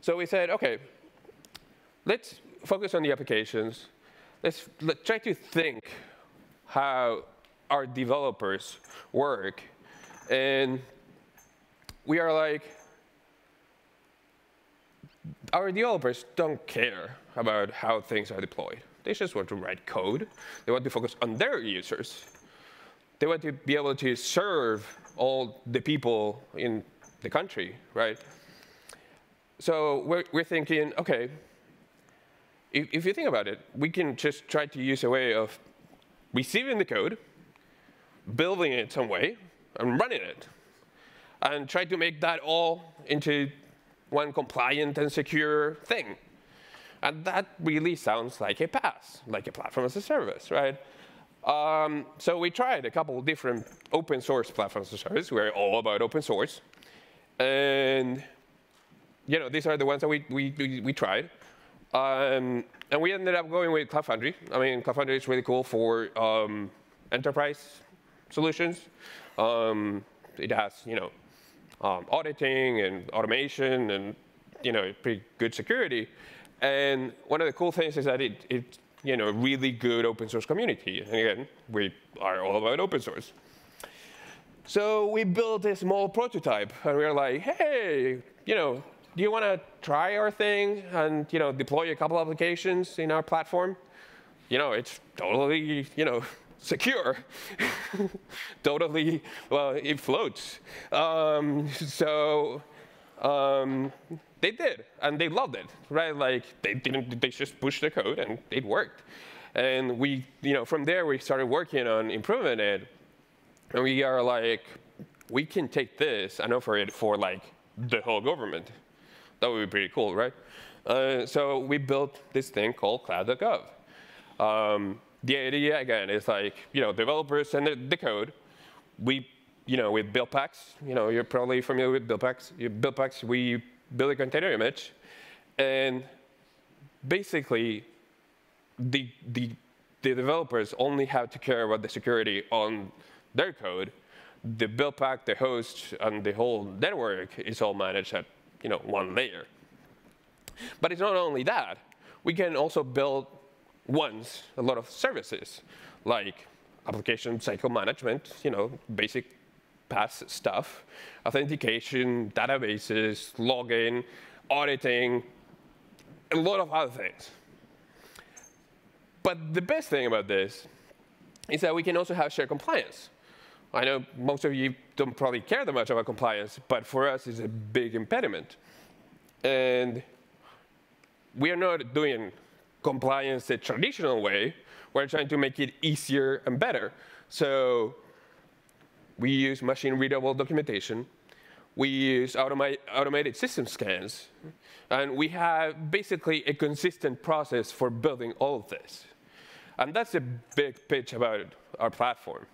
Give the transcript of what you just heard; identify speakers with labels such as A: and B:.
A: So we said, OK, let's focus on the applications. Let's let, try to think how our developers work. And we are like, our developers don't care about how things are deployed. They just want to write code. They want to focus on their users. They want to be able to serve all the people in the country, right? So we're, we're thinking, OK, if, if you think about it, we can just try to use a way of receiving the code, building it some way, and running it, and try to make that all into one compliant and secure thing. And that really sounds like a PaaS, like a platform as a service, right? Um, so we tried a couple different open source platforms as a service. We're all about open source. And you know, these are the ones that we, we, we, we tried. Um, and we ended up going with Cloud Foundry. I mean, Cloud Foundry is really cool for um, enterprise solutions. Um, it has, you know, um, auditing and automation and, you know, pretty good security. And one of the cool things is that it, it you know, a really good open source community. And again, we are all about open source. So we built a small prototype, and we were like, hey, you know, do you want to try our thing and you know deploy a couple applications in our platform? You know, it's totally you know secure, totally well, it floats. Um, so um, they did, and they loved it, right? Like they didn't, they just pushed the code and it worked. And we, you know, from there we started working on improving it, and we are like, we can take this and offer it for like the whole government. That would be pretty cool, right? Uh, so we built this thing called cloud.gov. Um, the idea, again, is like, you know, developers send the, code. We, you know, with build packs, you know, you're probably familiar with build packs. You build packs, we build a container image. And basically, the, the, the developers only have to care about the security on their code. The build pack, the host, and the whole network is all managed at you know, one layer. But it's not only that. We can also build once a lot of services, like application cycle management, you know, basic PaaS stuff, authentication, databases, login, auditing, a lot of other things. But the best thing about this is that we can also have shared compliance. I know most of you don't probably care that much about compliance, but for us, it's a big impediment. And we are not doing compliance the traditional way. We're trying to make it easier and better. So we use machine-readable documentation. We use automa automated system scans. And we have basically a consistent process for building all of this. And that's a big pitch about our platform.